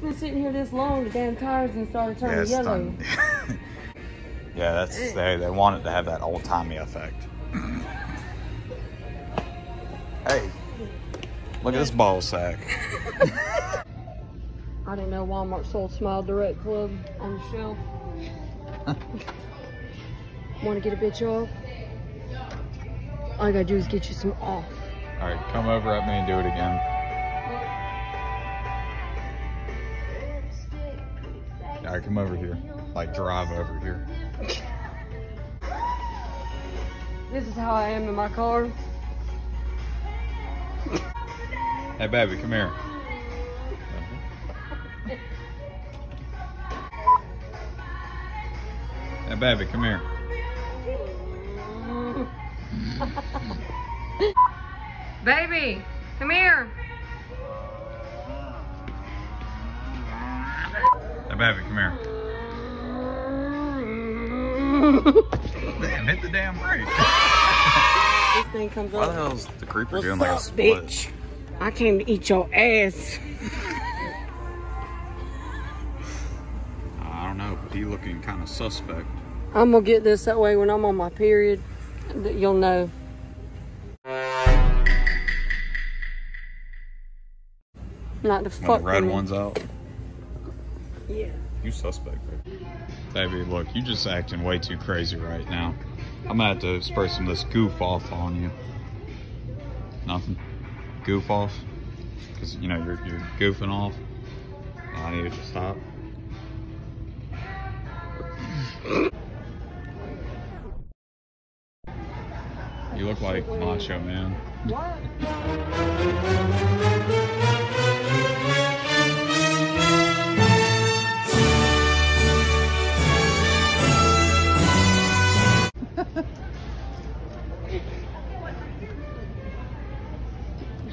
Been sitting here this long, the damn tires and started turning it's yellow. yeah, that's eh. they they want it to have that old timey effect. hey, look at this ball sack. I didn't know Walmart sold Smile Direct Club on the shelf. Want to get a bitch off? All I gotta do is get you some off. All right, come over at me and do it again. All right, come over here. Like drive over here. This is how I am in my car. Hey, baby, come here. Hey, baby, come here. Baby, come here. Hey, baby, come here. Damn, hit the damn brake. this thing comes Why the up. hell's the creeper What's doing like a up, split? bitch? I came to eat your ass. I don't know, but he looking kind of suspect. I'm gonna get this that way when I'm on my period. that You'll know. Not the fuck the red me. one's out, Yeah. you suspect, baby. Baby, look, you just acting way too crazy right now. I'm gonna have to spray some of this goof off on you. Nothing. Goof off, because you know you're you're goofing off. I need to stop. You look like Macho Man. What?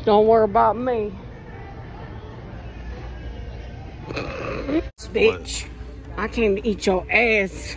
Don't worry about me. Bitch, I came to eat your ass.